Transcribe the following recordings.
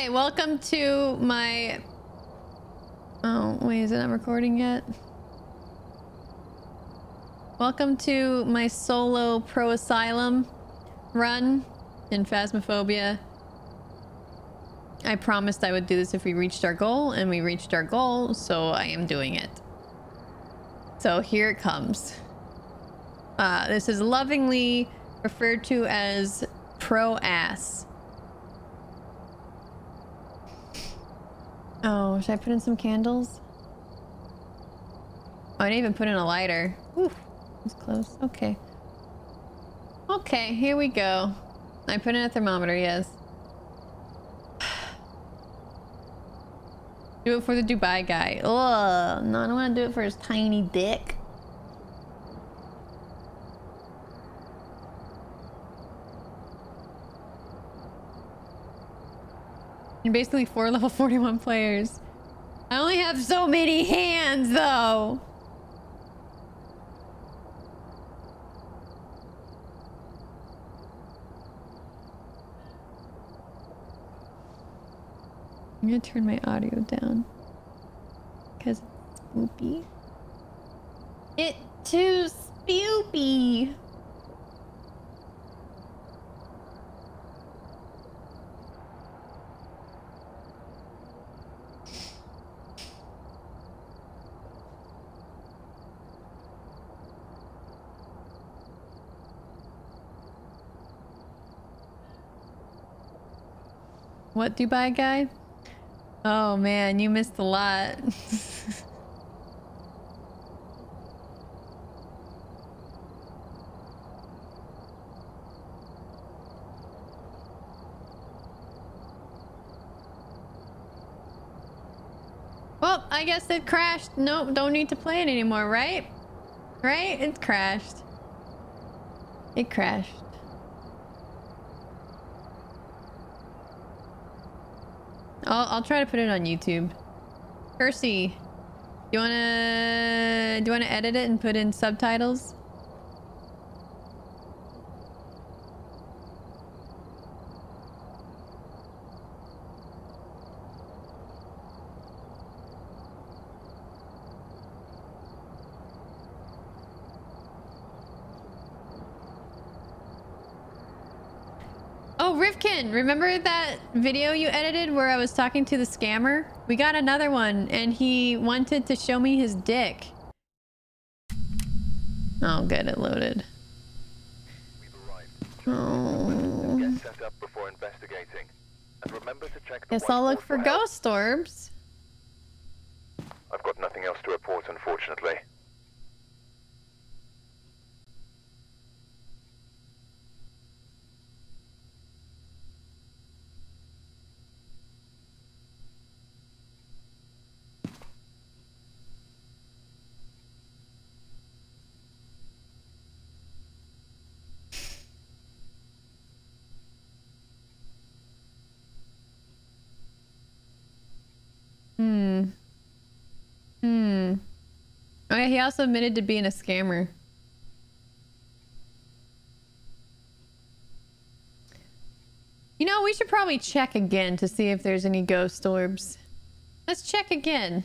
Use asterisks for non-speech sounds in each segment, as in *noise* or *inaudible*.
Hi, welcome to my... Oh, wait, is it not recording yet? Welcome to my solo Pro Asylum run in Phasmophobia. I promised I would do this if we reached our goal, and we reached our goal, so I am doing it. So here it comes. Uh, this is lovingly referred to as Pro Ass. Oh, should I put in some candles? Oh, I didn't even put in a lighter. Ooh, it's close. Okay. Okay, here we go. I put in a thermometer, yes. *sighs* do it for the Dubai guy. Ugh, no, I don't want to do it for his tiny dick. You're basically four level *laughs* 41 players. I only have so many hands, though. I'm gonna turn my audio down. Because it's spoopy. It too spoopy. What Dubai guy? Oh man, you missed a lot. *laughs* well, I guess it crashed. Nope, don't need to play it anymore, right? Right? It's crashed. It crashed. I'll, I'll try to put it on YouTube. Percy, do you wanna do you wanna edit it and put in subtitles? Oh, Rifkin, remember that video you edited where I was talking to the scammer? We got another one and he wanted to show me his dick. Oh, good, it loaded. Oh. Get set up before investigating. And remember to check the Guess I'll look for ghost orbs. I've got nothing else to report, unfortunately. Hmm. Hmm. Oh yeah, he also admitted to being a scammer. You know, we should probably check again to see if there's any ghost orbs. Let's check again.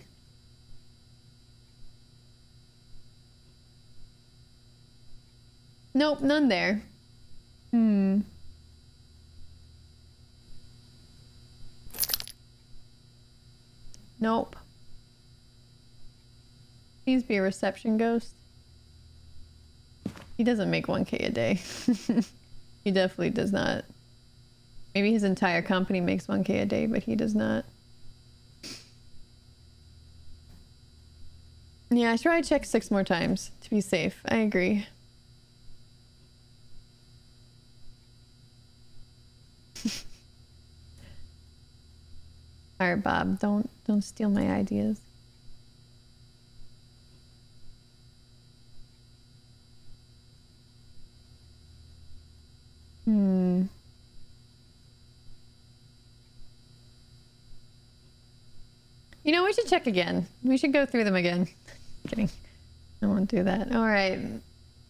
Nope, none there. Hmm. Nope. Please be a reception ghost. He doesn't make 1k a day. *laughs* he definitely does not. Maybe his entire company makes 1k a day, but he does not. Yeah, I should check six more times to be safe. I agree. *laughs* All right, Bob, don't don't steal my ideas. Hmm. You know, we should check again. We should go through them again. *laughs* Kidding. I won't do that. All right.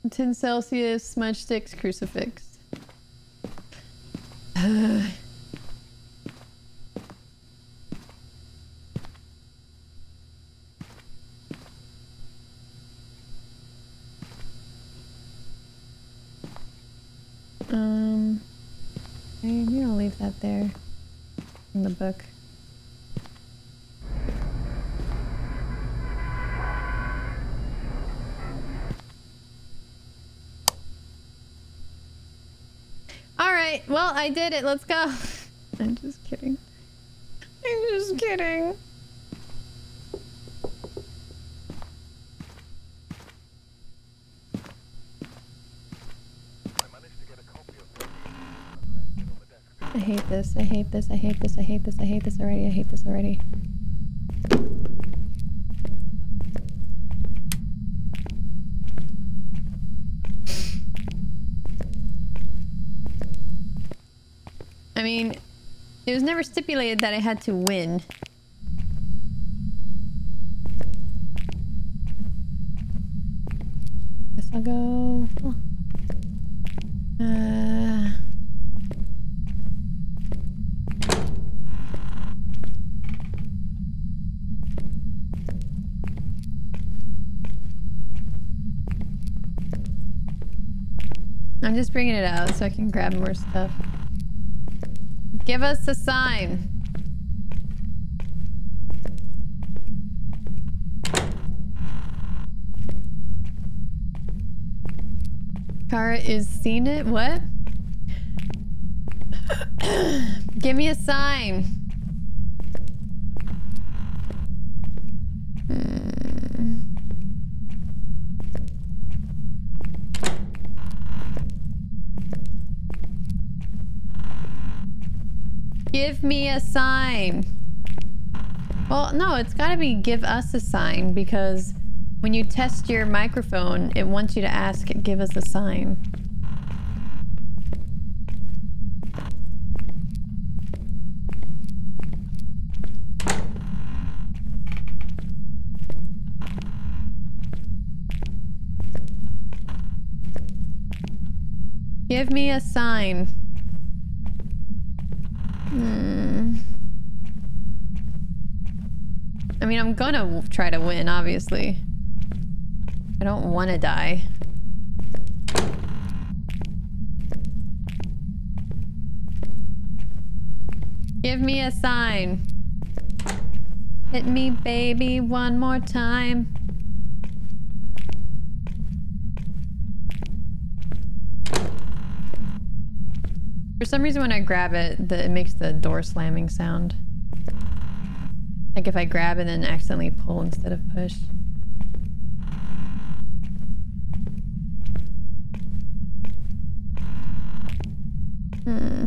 10 Celsius, smudge sticks, crucifix. *sighs* Maybe I'll leave that there in the book. Alright, well, I did it. Let's go. *laughs* I'm just kidding. I'm just kidding. I hate this, I hate this, I hate this, I hate this, I hate this already, I hate this already. I mean, it was never stipulated that I had to win. Guess I'll go... Uh... I'm just bringing it out so I can grab more stuff. Give us a sign. Kara is seen it? What? *coughs* Give me a sign. Hmm. Give me a sign. Well, no, it's gotta be give us a sign because when you test your microphone, it wants you to ask, give us a sign. Give me a sign. Hmm. I mean, I'm gonna try to win, obviously. I don't want to die. Give me a sign. Hit me, baby, one more time. Some reason when I grab it, the, it makes the door slamming sound. Like if I grab and then accidentally pull instead of push. Hmm.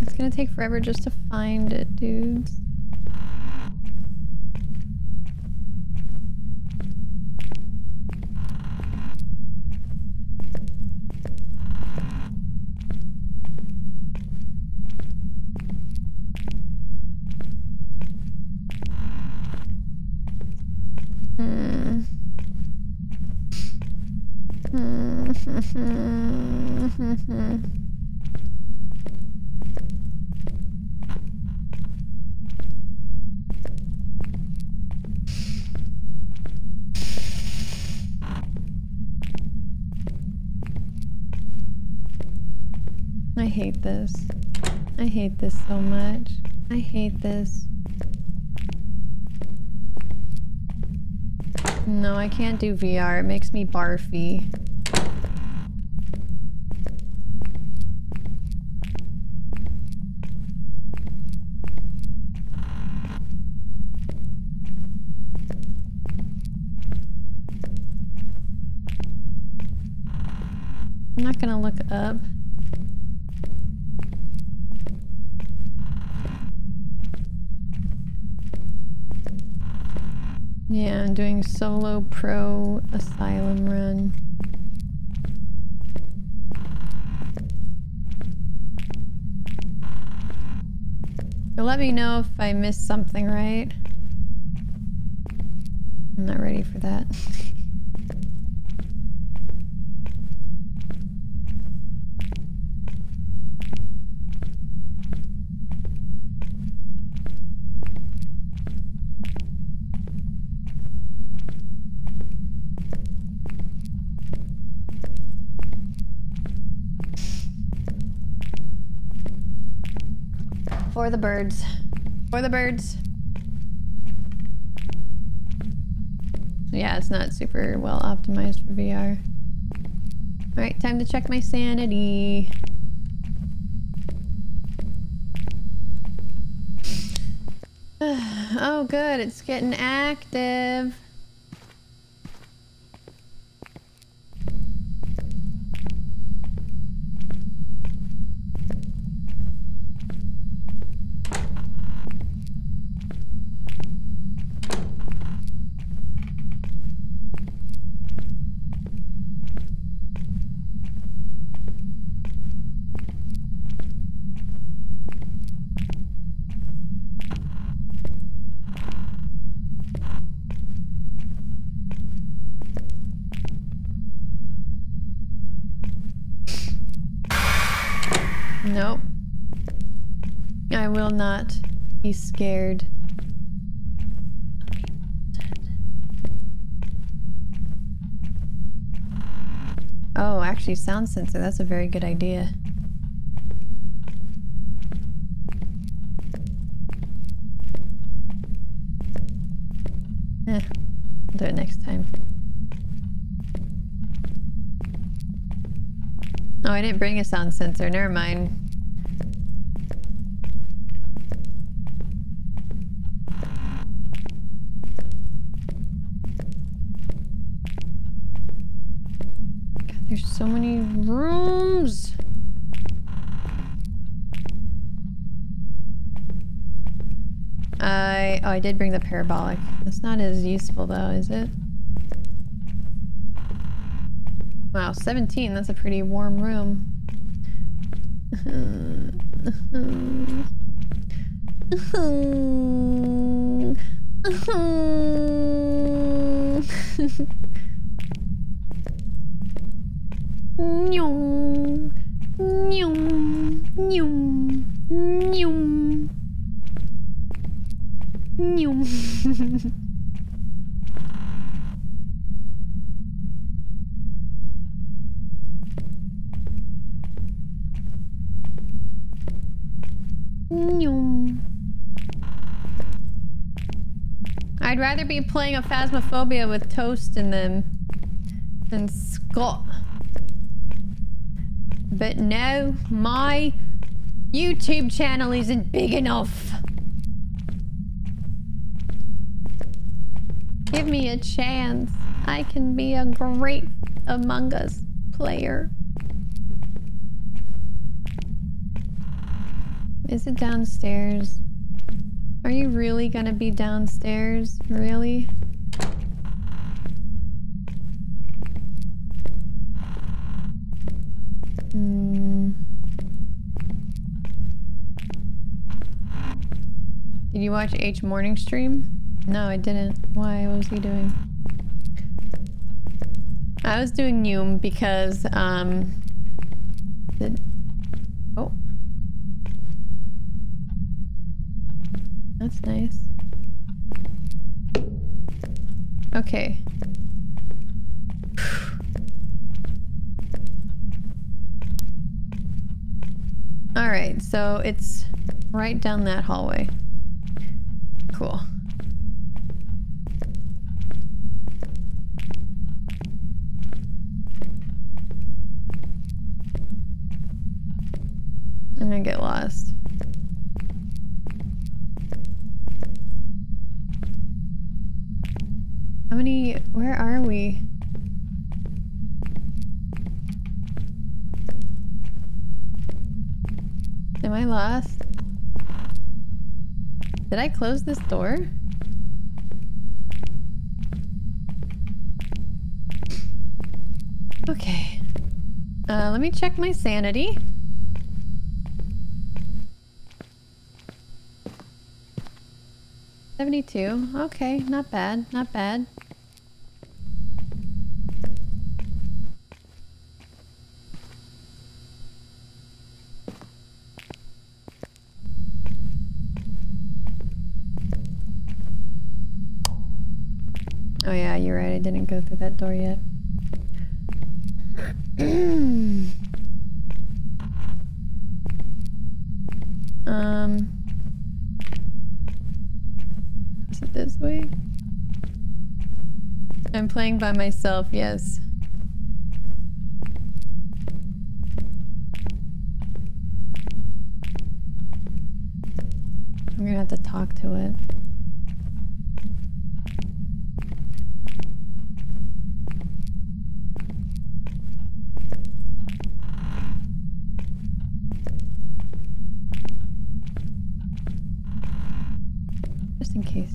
It's gonna take forever just to find it, dudes. Hmm. Hmm. I hate this. I hate this so much. I hate this. No, I can't do VR. It makes me barfy. I'm not gonna look up. Yeah, I'm doing solo pro asylum run. Let me know if I missed something right. I'm not ready for that. *laughs* for the birds. For the birds. Yeah, it's not super well optimized for VR. Alright, time to check my sanity. *sighs* oh good, it's getting active. Nope. I will be scared. Oh, actually sound sensor. That's a very good idea. Eh, I'll do it next time. Oh, I didn't bring a sound sensor. Never mind. God, there's so many rooms. I oh, I did bring the parabolic. That's not as useful though, is it? Wow, 17. That's a pretty warm room. *laughs* Nyum, nyum, nyum, nyum, nyum. *laughs* I'd rather be playing a Phasmophobia with Toast in them than Scott. But no, my YouTube channel isn't big enough. Give me a chance. I can be a great Among Us player. Is it downstairs? Are you really gonna be downstairs? Really? Hmm. Did you watch H morning stream? No, I didn't. Why? What was he doing? I was doing Noom because, um... The... Oh. That's nice. Okay. *sighs* Alright, so it's right down that hallway. Cool. I'm gonna get lost. How many... Where are we? Am I lost? Did I close this door? Okay. Uh, let me check my sanity. Seventy-two. Okay, not bad, not bad. Oh yeah, you're right, I didn't go through that door yet. *clears throat* um... Is it this way? I'm playing by myself, yes. I'm gonna have to talk to it. In case.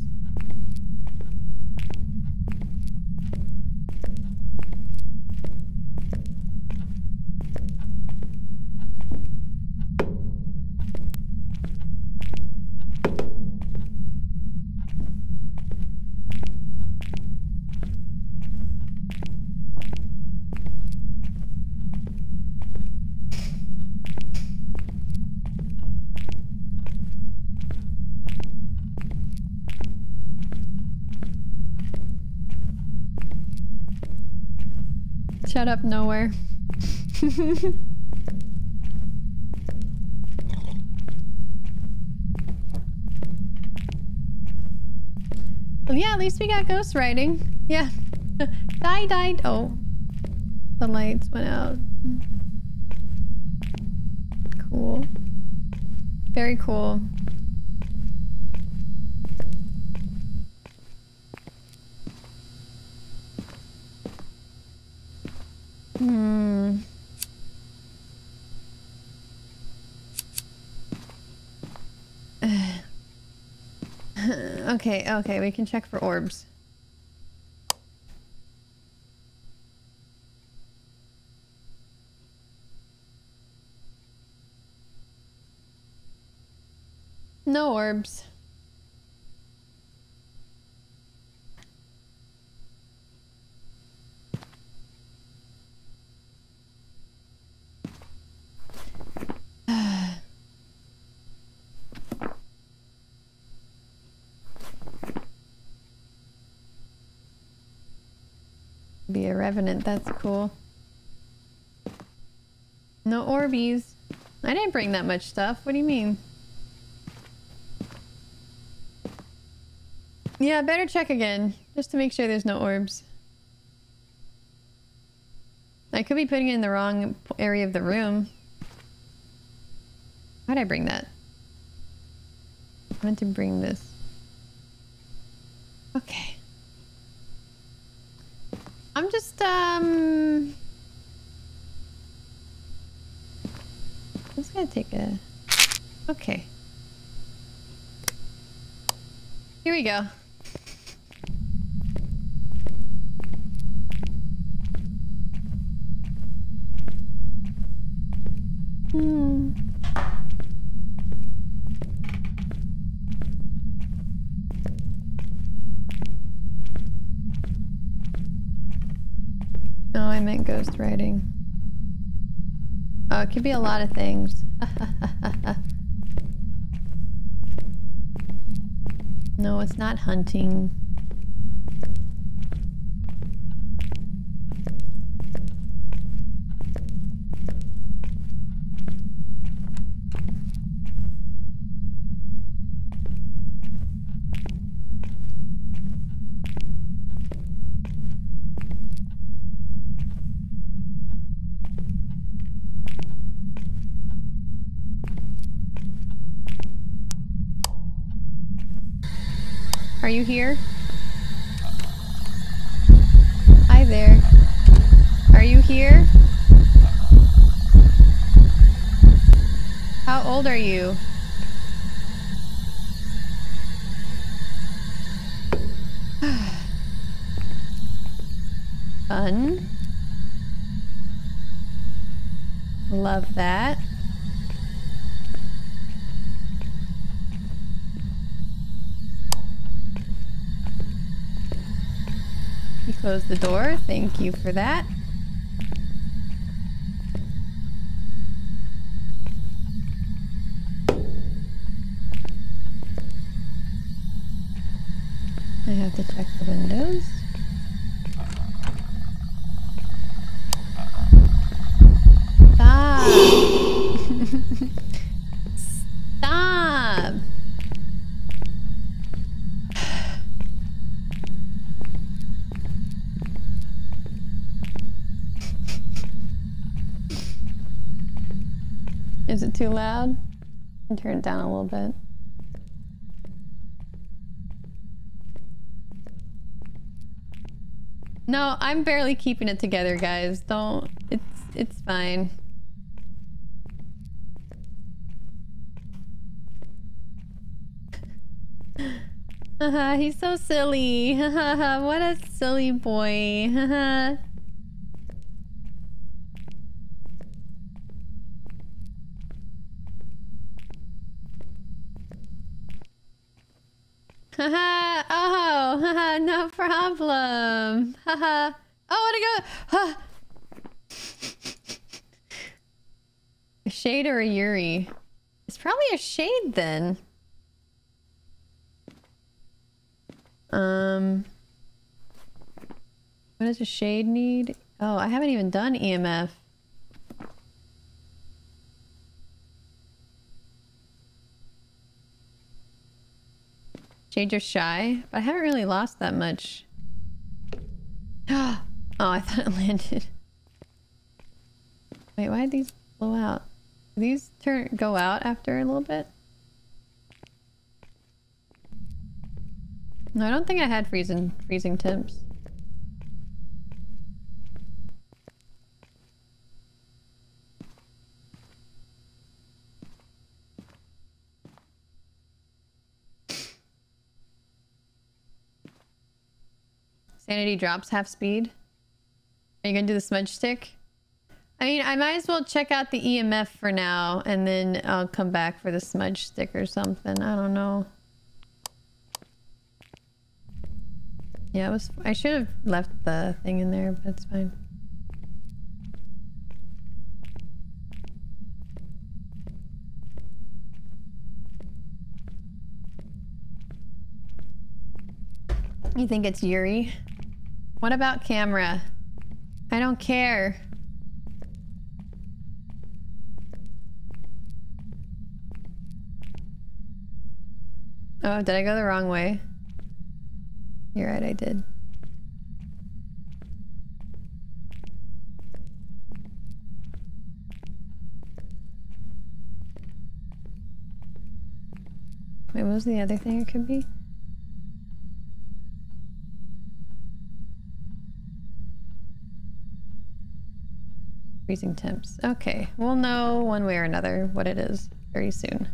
Shut up, nowhere. well, *laughs* oh, yeah, at least we got ghost writing. Yeah. *laughs* Die, died. Oh. The lights went out. Cool. Very cool. Hmm. *sighs* okay, okay, we can check for orbs. No orbs. Be a revenant, that's cool. No Orbeez. I didn't bring that much stuff. What do you mean? Yeah, better check again. Just to make sure there's no orbs. I could be putting it in the wrong area of the room. Why'd I bring that? I meant to bring this. Okay. I'm just, um... I'm just gonna take a... Okay. Here we go. Hmm. Oh, I meant ghost writing. Oh, it could be a lot of things. *laughs* no, it's not hunting. Are you here? Hi there. Are you here? How old are you? Fun. Love that. You closed the door. Thank you for that. I have to check the windows. Down a little bit. No, I'm barely keeping it together, guys. Don't. It's it's fine. *laughs* Haha, he's so silly. *laughs* Haha, what a silly boy. *laughs* Haha. Haha, oh, haha, *laughs* no problem. Haha. Oh, I want to go. a shade or a Yurei? It's probably a shade then. Um, what does a shade need? Oh, I haven't even done EMF. Are shy, but I haven't really lost that much. *gasps* oh, I thought it landed. Wait, why did these blow out? Do these turn go out after a little bit? No, I don't think I had freezing freezing temps. Sanity drops half speed. Are you gonna do the smudge stick? I mean, I might as well check out the EMF for now, and then I'll come back for the smudge stick or something. I don't know. Yeah, it was. I should have left the thing in there, but it's fine. You think it's Yurei? What about camera? I don't care. Oh, did I go the wrong way? You're right, I did. Wait, what was the other thing it could be? Freezing temps. Okay, we'll know one way or another what it is very soon.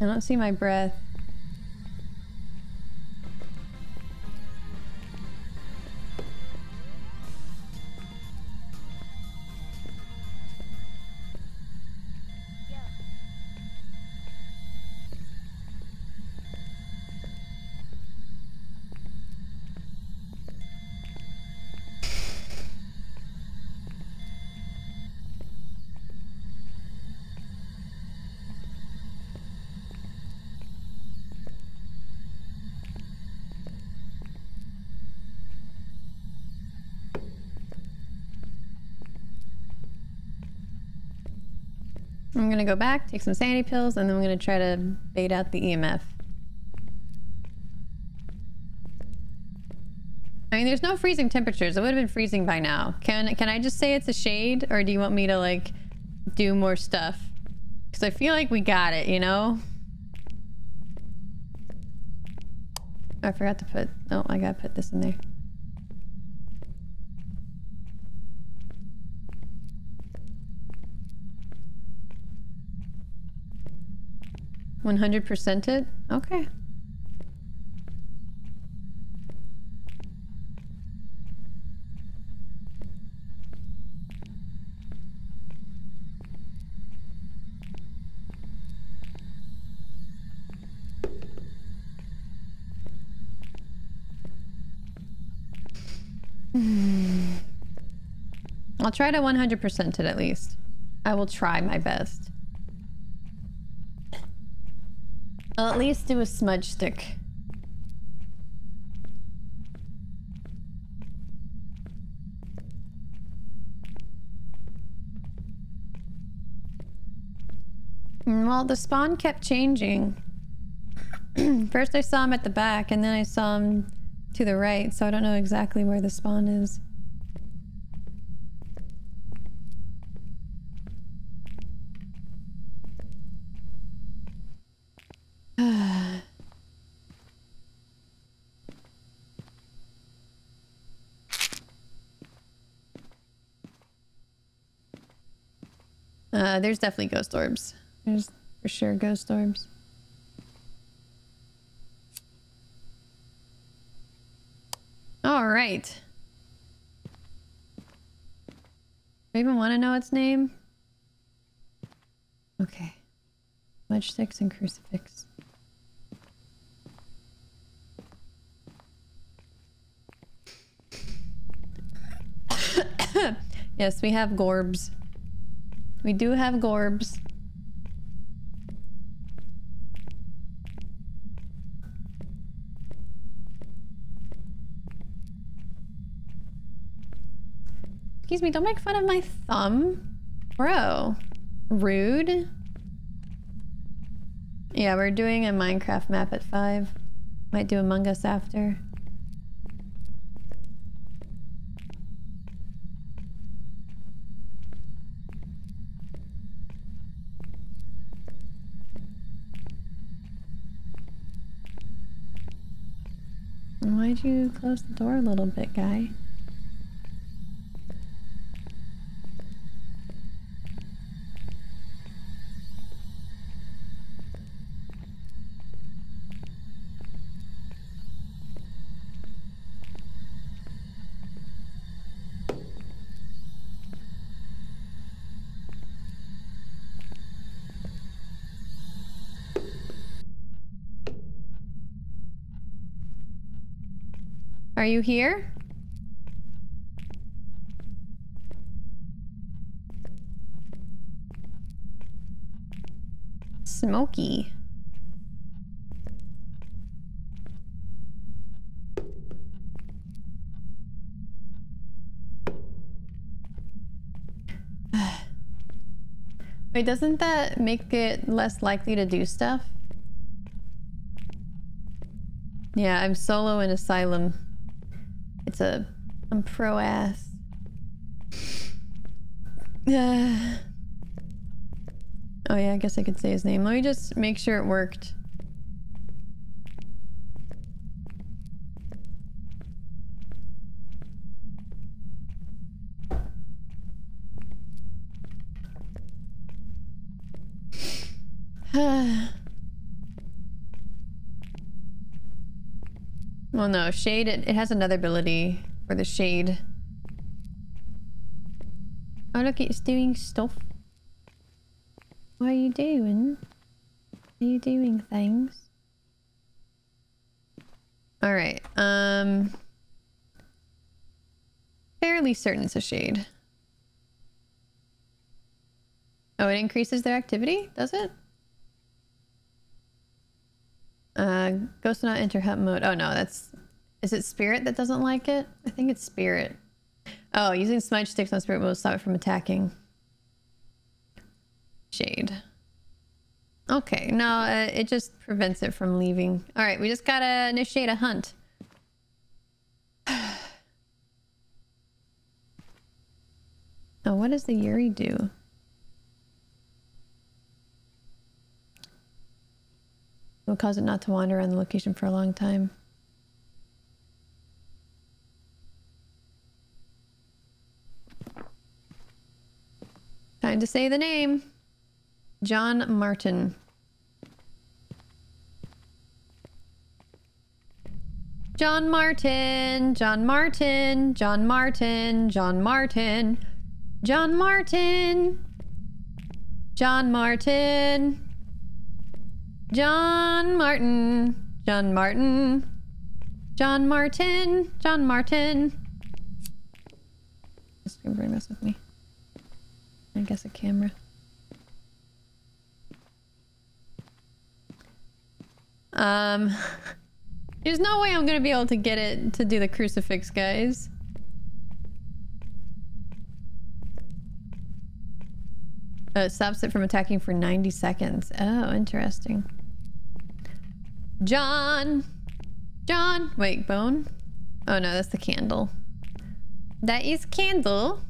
I don't see my breath. I'm gonna go back, take some sanity pills, and then I'm gonna try to bait out the EMF. I mean, there's no freezing temperatures. It would have been freezing by now. Can can I just say it's a shade, or do you want me to like do more stuff? Because I feel like we got it, you know. I forgot to put. Oh, I gotta put this in there. 100% it? Okay. Hmm. I'll try to 100% it at least. I will try my best. I'll at least do a smudge stick. Mm, well, the spawn kept changing. *clears throat* First I saw him at the back, and then I saw him to the right, so I don't know exactly where the spawn is. There's definitely ghost orbs. There's for sure ghost orbs. All right. Do I even want to know its name? Okay. Smudge sticks and crucifix. *coughs* yes, we have gorbs. We do have gorbs. Excuse me, don't make fun of my thumb. Bro. Rude. Yeah, we're doing a Minecraft map at 5. Might do Among Us after. Why'd you close the door a little bit, guy? Are you here? Smoky. *sighs* Wait, doesn't that make it less likely to do stuff? Yeah, I'm solo in Asylum. It's a... I'm pro ass. Uh, *sighs* oh yeah, I guess I could say his name. Let me just make sure it worked. *sighs* *sighs* well, no, Shade, it, it has another ability for the Shade. Oh, look, it's doing stuff. What are you doing? Are you doing things? Alright, um... Fairly certain it's a Shade. Oh, it increases their activity? Does it? Uh, ghost not enter hut mode. Oh no, that's... Is it spirit that doesn't like it? I think it's spirit. Oh, using smudge sticks on spirit will stop it from attacking. Shade. Okay, no, uh, it just prevents it from leaving. All right, we just gotta initiate a hunt. *sighs* oh, what does the Yurei do? Will cause it not to wander around the location for a long time. Time to say the name. John Martin. John Martin, John Martin, John Martin, John Martin, John Martin, John Martin. John Martin. John Martin. John Martin. John Martin. This gonna bring this with me. I guess a camera. Um, *laughs* there's no way I'm gonna be able to get it to do the crucifix, guys. Uh, it stops it from attacking for 90 seconds. Oh, interesting. John! John! Wait, bone? Oh no, that's the candle. That is candle.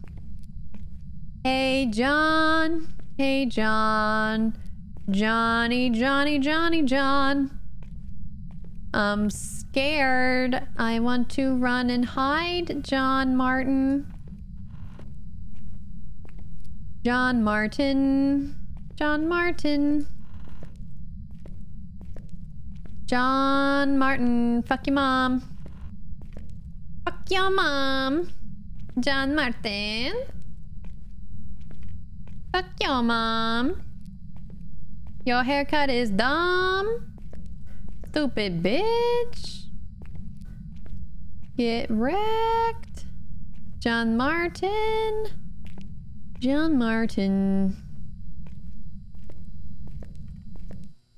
Hey, John. Hey, John. Johnny, Johnny, Johnny, John. I'm scared. I want to run and hide, John Martin. John Martin. John Martin. John Martin. Fuck your mom. Fuck your mom. John Martin. Fuck your mom. Your haircut is dumb. Stupid bitch. Get wrecked. John Martin. John Martin.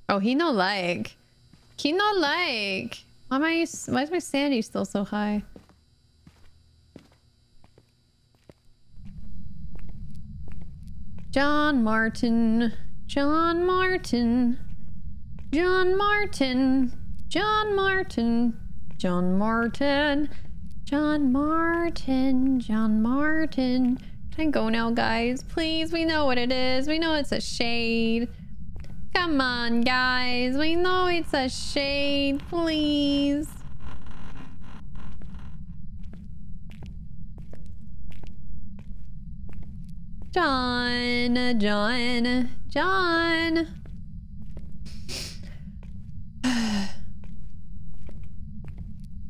Oh, he no like. He no like. Why am I? Why is my sanity still so high? John Martin. John Martin. John Martin. John Martin. John Martin. John Martin. John Martin. Can I go now, guys? Please, we know what it is. We know it's a shade. Come on, guys. We know it's a shade. Please. John, John, John. *sighs*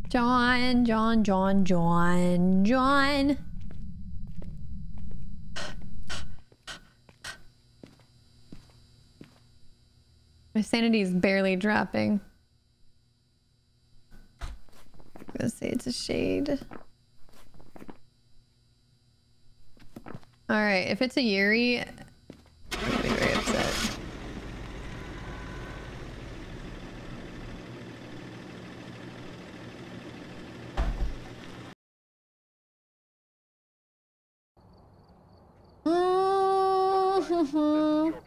John, John, John, John, John. My sanity is barely dropping. I'm gonna say it's a shade. Alright, if it's a Yurei, I'm gonna be very upset. *laughs*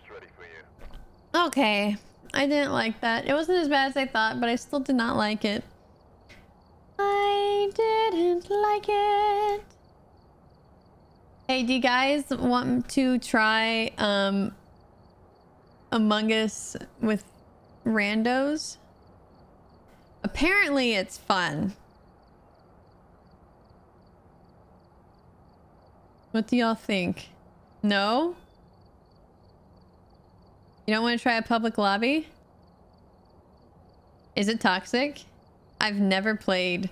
Okay. I didn't like that. It wasn't as bad as I thought, but I still did not like it. I didn't like it. Hey, do you guys want to try um Among Us with randos? Apparently it's fun. What do y'all think? No? You don't want to try a public lobby? Is it toxic? I've never played.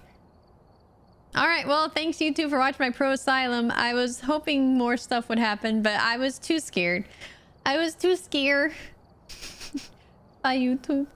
Alright, well, thanks you two for watching my Pro Asylum. I was hoping more stuff would happen, but I was too scared. I was too scared. *laughs* Bye, YouTube.